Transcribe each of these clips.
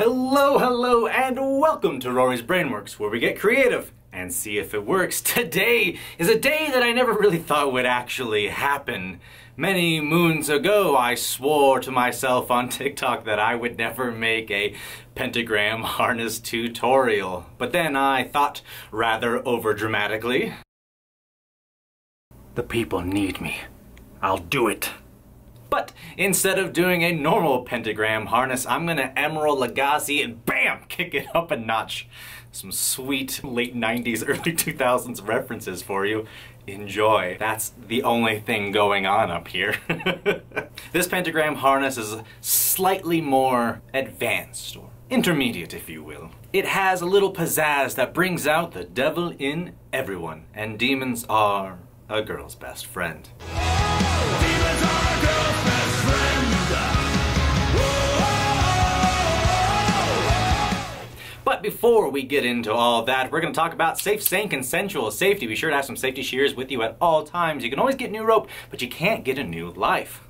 Hello, hello, and welcome to Rory's Brainworks, where we get creative and see if it works. Today is a day that I never really thought would actually happen. Many moons ago, I swore to myself on TikTok that I would never make a pentagram harness tutorial. But then I thought rather overdramatically. The people need me. I'll do it. But instead of doing a normal pentagram harness, I'm gonna Emeril Lagasse and BAM! Kick it up a notch. Some sweet late 90s, early 2000s references for you. Enjoy. That's the only thing going on up here. this pentagram harness is slightly more advanced, or intermediate if you will. It has a little pizzazz that brings out the devil in everyone, and demons are a girl's best friend. But before we get into all that, we're going to talk about safe, sane, consensual safety. Be sure to have some safety shears with you at all times. You can always get new rope, but you can't get a new life.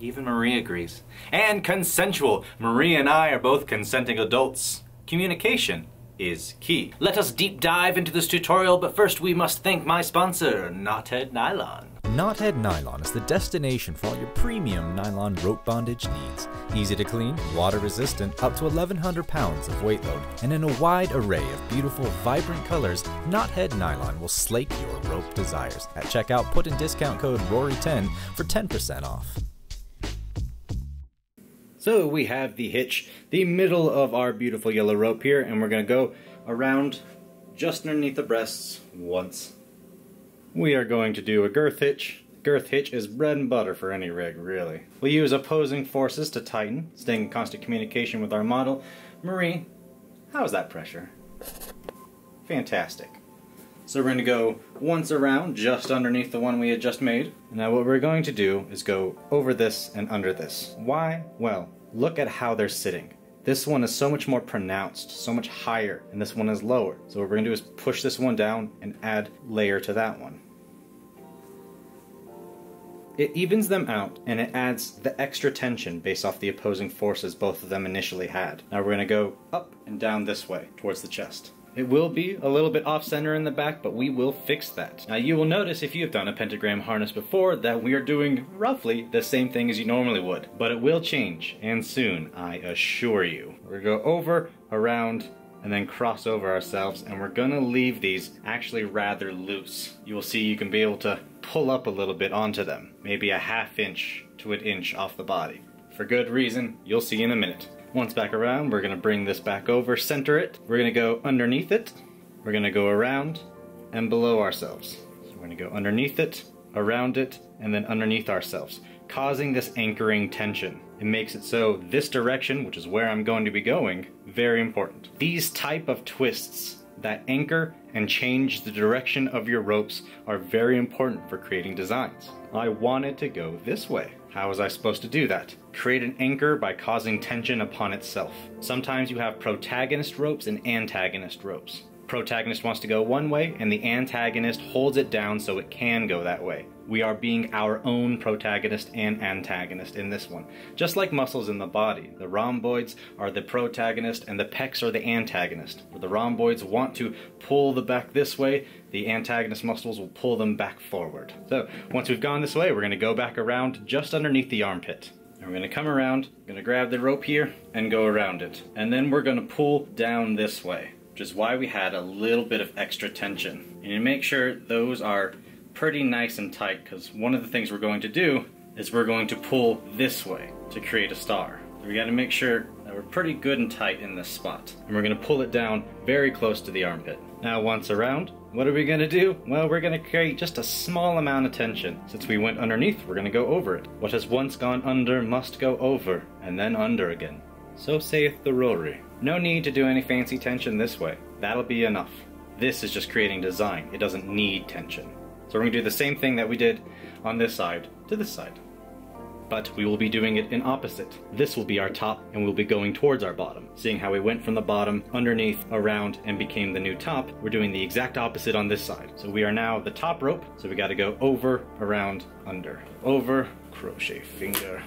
Even Marie agrees. And consensual. Marie and I are both consenting adults. Communication is key. Let us deep dive into this tutorial, but first we must thank my sponsor, Knothead Nylon. Knothead Nylon is the destination for all your premium nylon rope bondage needs. Easy to clean, water resistant, up to 1100 pounds of weight load, and in a wide array of beautiful, vibrant colors, Knothead Nylon will slake your rope desires. At checkout, put in discount code RORY10 for 10% off. So we have the hitch, the middle of our beautiful yellow rope here, and we're to go around just underneath the breasts once. We are going to do a girth hitch. Girth hitch is bread and butter for any rig, really. We use opposing forces to tighten, staying in constant communication with our model. Marie, how's that pressure? Fantastic. So we're going to go once around, just underneath the one we had just made. Now what we're going to do is go over this and under this. Why? Well, look at how they're sitting. This one is so much more pronounced, so much higher, and this one is lower. So what we're going to do is push this one down and add layer to that one. It evens them out, and it adds the extra tension based off the opposing forces both of them initially had. Now we're going to go up and down this way, towards the chest. It will be a little bit off-center in the back, but we will fix that. Now you will notice if you have done a pentagram harness before that we are doing roughly the same thing as you normally would. But it will change, and soon, I assure you. We're gonna go over, around, and then cross over ourselves, and we're gonna leave these actually rather loose. You will see you can be able to pull up a little bit onto them, maybe a half inch to an inch off the body. For good reason, you'll see in a minute. Once back around, we're gonna bring this back over, center it. We're gonna go underneath it. We're gonna go around and below ourselves. So we're gonna go underneath it, around it, and then underneath ourselves, causing this anchoring tension. It makes it so this direction, which is where I'm going to be going, very important. These type of twists that anchor and change the direction of your ropes are very important for creating designs. I wanted to go this way. How was I supposed to do that? Create an anchor by causing tension upon itself. Sometimes you have protagonist ropes and antagonist ropes. Protagonist wants to go one way and the antagonist holds it down so it can go that way. We are being our own protagonist and antagonist in this one. Just like muscles in the body, the rhomboids are the protagonist and the pecs are the antagonist. Where the rhomboids want to pull the back this way, the antagonist muscles will pull them back forward. So once we've gone this way, we're gonna go back around just underneath the armpit. And we're gonna come around, gonna grab the rope here and go around it. And then we're gonna pull down this way, which is why we had a little bit of extra tension. And you make sure those are pretty nice and tight because one of the things we're going to do is we're going to pull this way to create a star. We got to make sure that we're pretty good and tight in this spot. And we're going to pull it down very close to the armpit. Now once around, what are we going to do? Well, we're going to create just a small amount of tension. Since we went underneath, we're going to go over it. What has once gone under must go over, and then under again. So saith the Rory. No need to do any fancy tension this way. That'll be enough. This is just creating design. It doesn't need tension. So we're to do the same thing that we did on this side to this side. but we will be doing it in opposite. This will be our top and we'll be going towards our bottom. Seeing how we went from the bottom, underneath, around, and became the new top, we're doing the exact opposite on this side. So we are now the top rope, so we gotta go over, around, under. Over, crochet finger,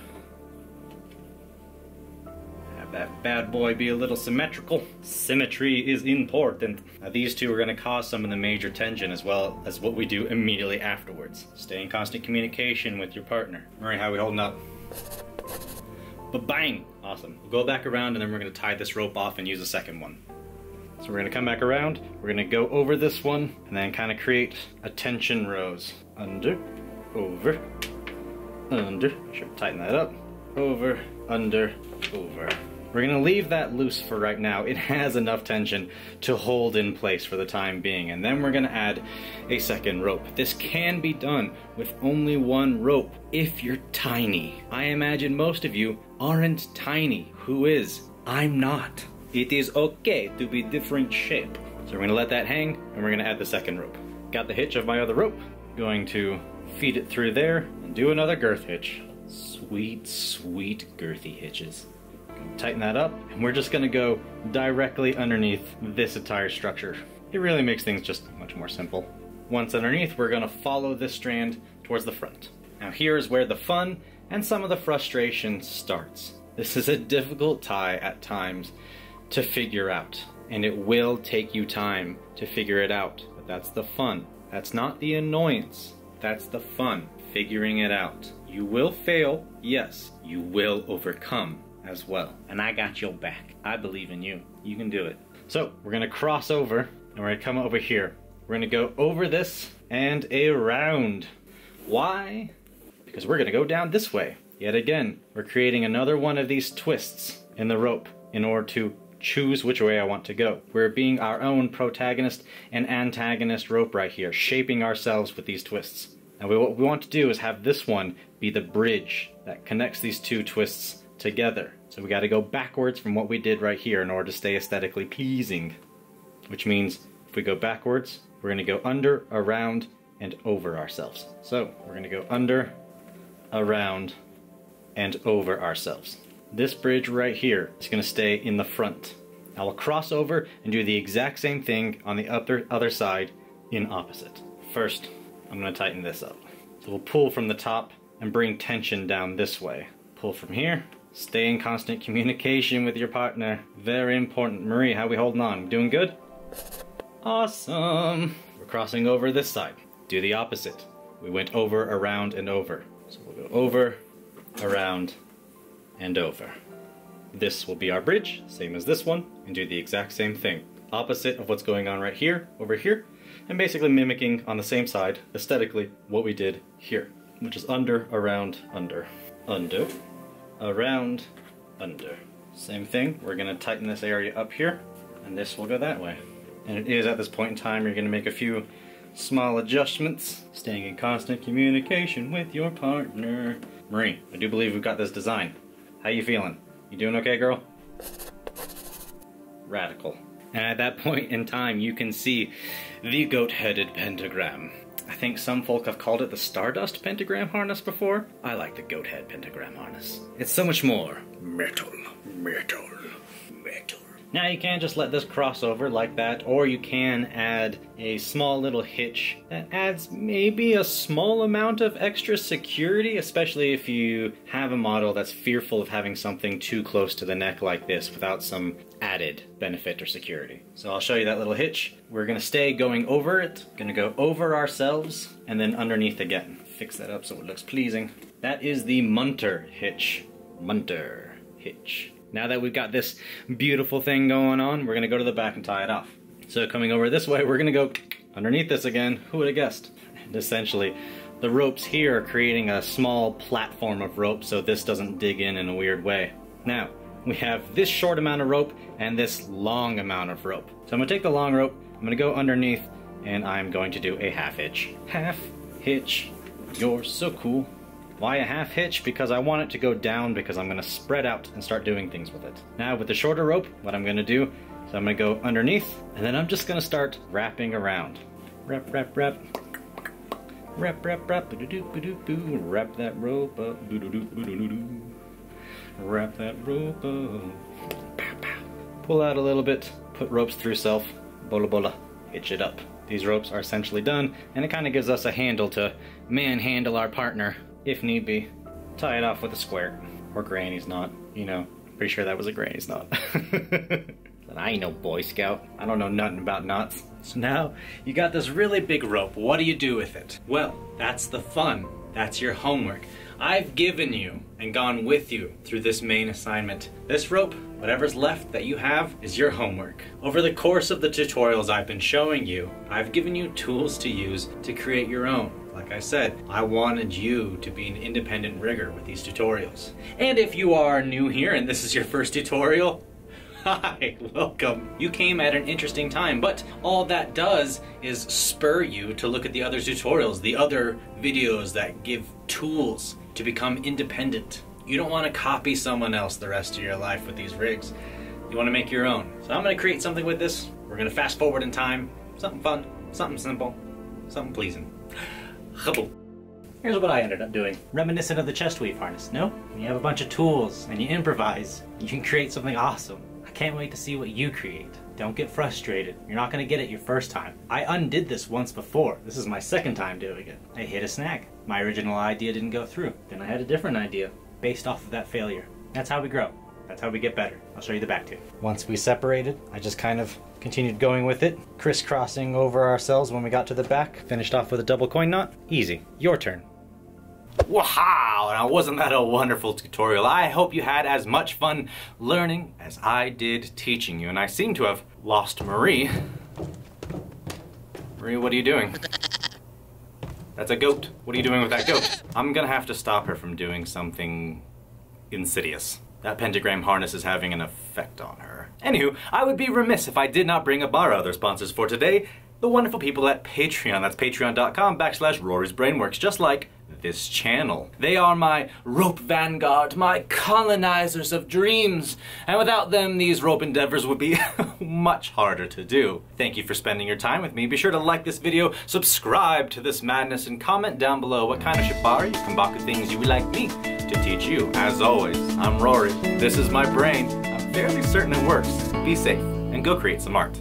that bad boy be a little symmetrical. Symmetry is important. Now these two are going to cause some of the major tension as well as what we do immediately afterwards. Stay in constant communication with your partner. Marie, how are we holding up? But bang! Awesome. We'll go back around and then we're going to tie this rope off and use a second one. So we're going to come back around, we're going to go over this one, and then kind of create a tension rose. Under, over, under, should tighten that up, over, under, over. We're gonna leave that loose for right now. It has enough tension to hold in place for the time being. And then we're gonna add a second rope. This can be done with only one rope if you're tiny. I imagine most of you aren't tiny. Who is? I'm not. It is okay to be different shape. So we're gonna let that hang and we're gonna add the second rope. Got the hitch of my other rope. Going to feed it through there and do another girth hitch. Sweet, sweet girthy hitches tighten that up, and we're just gonna go directly underneath this entire structure. It really makes things just much more simple. Once underneath, we're gonna follow this strand towards the front. Now here is where the fun and some of the frustration starts. This is a difficult tie at times to figure out, and it will take you time to figure it out, but that's the fun. That's not the annoyance, that's the fun, figuring it out. You will fail, yes, you will overcome as well. And I got your back. I believe in you. You can do it. So we're gonna cross over and we're gonna come over here. We're gonna go over this and around. Why? Because we're gonna go down this way. Yet again, we're creating another one of these twists in the rope in order to choose which way I want to go. We're being our own protagonist and antagonist rope right here, shaping ourselves with these twists. Now what we want to do is have this one be the bridge that connects these two twists together. So we got to go backwards from what we did right here in order to stay aesthetically pleasing. Which means if we go backwards, we're going to go under, around, and over ourselves. So we're going to go under, around, and over ourselves. This bridge right here is going to stay in the front. I will cross over and do the exact same thing on the other, other side in opposite. First, I'm going to tighten this up. So we'll pull from the top and bring tension down this way. Pull from here, Stay in constant communication with your partner. Very important. Marie, how we holding on? Doing good? Awesome. We're crossing over this side. Do the opposite. We went over, around, and over. So we'll go over, around, and over. This will be our bridge, same as this one, and do the exact same thing. Opposite of what's going on right here, over here, and basically mimicking on the same side, aesthetically, what we did here, which is under, around, under. Undo, around, under. Same thing, we're gonna tighten this area up here, and this will go that way. And it is at this point in time you're gonna make a few small adjustments, staying in constant communication with your partner. Marie, I do believe we've got this design. How you feeling? You doing okay, girl? Radical. And at that point in time, you can see the goat-headed pentagram. I think some folk have called it the Stardust Pentagram Harness before. I like the Goat Head Pentagram Harness. It's so much more metal, metal, metal. Now you can just let this cross over like that, or you can add a small little hitch that adds maybe a small amount of extra security, especially if you have a model that's fearful of having something too close to the neck like this without some added benefit or security. So I'll show you that little hitch. We're gonna stay going over it, gonna go over ourselves, and then underneath again. Fix that up so it looks pleasing. That is the Munter hitch. Munter hitch. Now that we've got this beautiful thing going on, we're gonna go to the back and tie it off. So coming over this way, we're gonna go underneath this again. Who would have guessed? And essentially, the ropes here are creating a small platform of rope so this doesn't dig in in a weird way. Now, we have this short amount of rope and this long amount of rope. So I'm gonna take the long rope, I'm gonna go underneath, and I'm going to do a half hitch. Half hitch, you're so cool. Why a half hitch? Because I want it to go down because I'm gonna spread out and start doing things with it. Now with the shorter rope, what I'm gonna do is I'm gonna go underneath and then I'm just gonna start wrapping around. Wrap, wrap, wrap. Wrap, wrap, wrap, boo doo boo doo boo. Wrap that rope up, boo doo doo doo doo. Wrap that rope up. Pow, pow. Pull out a little bit, put ropes through self, bola bola, hitch it up. These ropes are essentially done, and it kind of gives us a handle to manhandle our partner, if need be. Tie it off with a square, or granny's knot, you know. Pretty sure that was a granny's knot. And I ain't no Boy Scout. I don't know nothing about knots. So now, you got this really big rope. What do you do with it? Well, that's the fun. That's your homework. I've given you and gone with you through this main assignment. This rope, whatever's left that you have, is your homework. Over the course of the tutorials I've been showing you, I've given you tools to use to create your own. Like I said, I wanted you to be an independent rigger with these tutorials. And if you are new here and this is your first tutorial, Hi, welcome. You came at an interesting time, but all that does is spur you to look at the other tutorials, the other videos that give tools to become independent. You don't want to copy someone else the rest of your life with these rigs. You want to make your own. So I'm going to create something with this. We're going to fast forward in time. Something fun, something simple, something pleasing. Here's what I ended up doing. Reminiscent of the chest weave harness, no? When you have a bunch of tools and you improvise, you can create something awesome. I can't wait to see what you create. Don't get frustrated. You're not going to get it your first time. I undid this once before. This is my second time doing it. I hit a snag. My original idea didn't go through. Then I had a different idea based off of that failure. That's how we grow. That's how we get better. I'll show you the back tooth. Once we separated, I just kind of continued going with it, crisscrossing over ourselves when we got to the back. Finished off with a double coin knot. Easy. Your turn. Wow, now wasn't that a wonderful tutorial? I hope you had as much fun learning as I did teaching you, and I seem to have lost Marie. Marie, what are you doing? That's a goat. What are you doing with that goat? I'm gonna have to stop her from doing something insidious. That pentagram harness is having an effect on her. Anywho, I would be remiss if I did not bring up our other sponsors for today, the wonderful people at Patreon. That's patreon.com backslash Rory's Brainworks, just like this channel. They are my rope vanguard, my colonizers of dreams, and without them these rope endeavors would be much harder to do. Thank you for spending your time with me. Be sure to like this video, subscribe to this madness, and comment down below what kind of shibari kinbaku things you would like me to teach you. As always, I'm Rory. This is my brain. I'm fairly certain it works. Be safe, and go create some art.